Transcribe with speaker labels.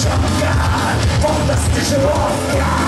Speaker 1: шапка, полностью животка.